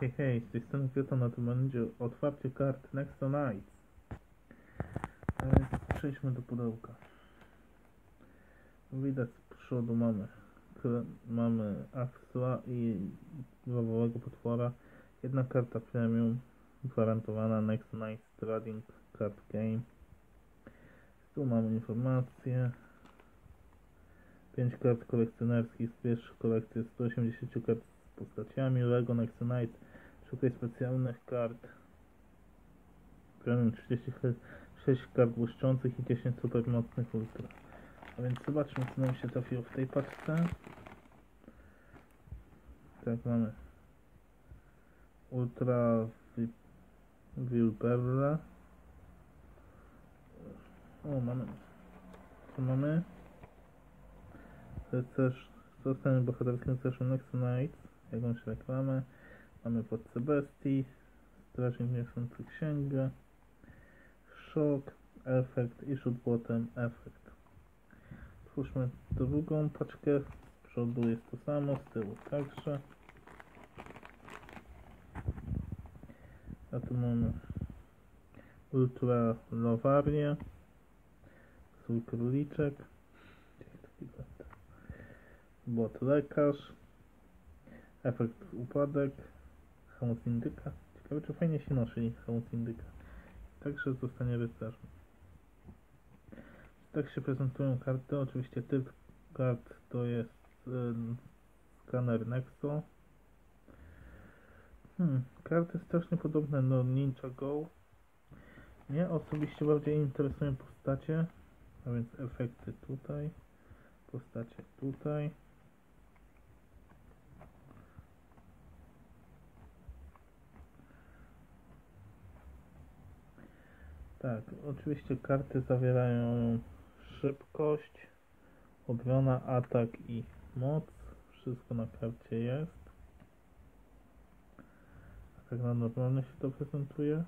hej, hej, z tej strony Kyoto, no to będzie otwarcie kart Next Nights. A więc przejdźmy do pudełka. Widać z przodu mamy mamy Axla i wawowego potwora. Jedna karta premium gwarantowana Next Nights Trading Card Game. Tu mamy informacje. 5 kart kolekcjonerskich z pierwszej kolekcji 180 kart postaciami Lego Next Night. Szukaj specjalnych kart. Premium 36 kart błyszczących i 10 super mocnych ultra. A więc zobaczmy co nam się trafiło w tej paczce. Tak mamy Ultra Wilperle. O, mamy. Co mamy? Rycerz, zostanie bohaterskim rycerzem Next Night, jakąś reklamę. Mamy podce bestii, strażnik niosący księgę, szok, efekt i rzut błotem efekt. Otwórzmy drugą paczkę, z przodu jest to samo, z tyłu także. A tu mamy Ultra Lowarię, swój króliczek? Bot lekarz, efekt upadek, hamulc indyka. Ciekawe czy fajnie się nosi hamulc indyka. Także zostanie rycerzem. Tak się prezentują karty. Oczywiście typ kart to jest ym, skaner Nexo. Hmm, karty strasznie podobne do Ninja Go. Mnie osobiście bardziej interesują postacie, a więc efekty tutaj, postacie tutaj. Tak, oczywiście karty zawierają szybkość, obrona, atak i moc. Wszystko na karcie jest. Tak na normalnie się to prezentuje.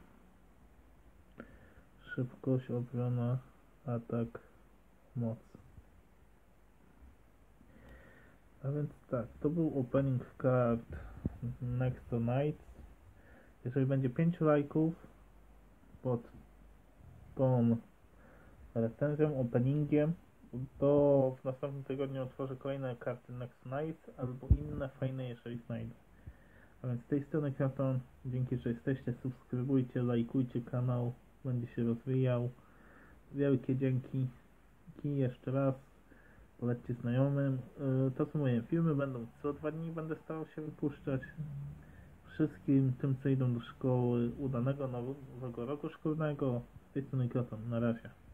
Szybkość, obrona, atak, moc. A więc tak, to był opening card Next to Night. Jeżeli będzie 5 lajków pod tą recenzją, openingiem, to w następnym tygodniu otworzę kolejne karty Next Night albo inne fajne, jeżeli znajdę. A więc z tej strony Kraton, dzięki, że jesteście, subskrybujcie, lajkujcie kanał, będzie się rozwijał. Wielkie dzięki i jeszcze raz polećcie znajomym. Yy, To są moje filmy, będą co dwa dni, będę starał się wypuszczać. Wszystkim tym, co idą do szkoły, udanego nowego roku szkolnego. Z tej strony na razie.